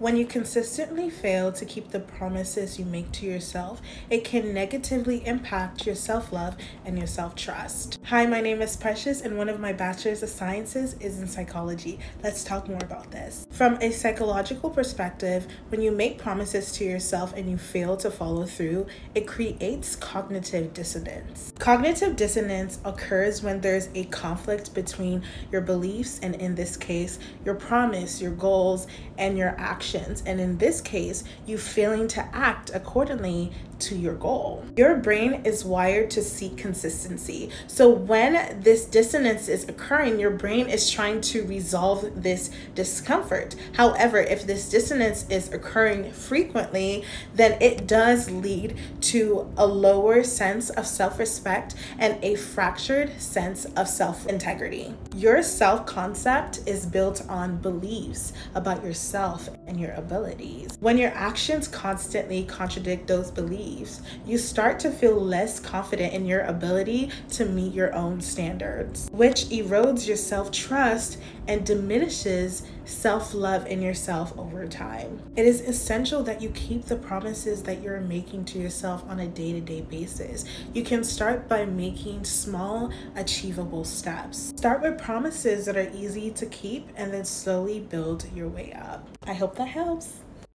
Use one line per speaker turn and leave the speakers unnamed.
When you consistently fail to keep the promises you make to yourself, it can negatively impact your self love and your self trust. Hi, my name is Precious, and one of my bachelor's of sciences is in psychology. Let's talk more about this. From a psychological perspective, when you make promises to yourself and you fail to follow through, it creates cognitive dissonance. Cognitive dissonance occurs when there's a conflict between your beliefs and, in this case, your promise, your goals, and your actions actions, and in this case, you failing to act accordingly to your goal. Your brain is wired to seek consistency. So when this dissonance is occurring, your brain is trying to resolve this discomfort. However, if this dissonance is occurring frequently, then it does lead to a lower sense of self respect and a fractured sense of self integrity. Your self concept is built on beliefs about yourself and your abilities. When your actions constantly contradict those beliefs, you start to feel less confident in your ability to meet your own standards, which erodes your self trust and diminishes self love in yourself over time. It is essential that you keep the promises that you're making to yourself on a day to day basis. You can start by making small, achievable steps. Start with promises that are easy to keep and then slowly build your way up. I hope that helps.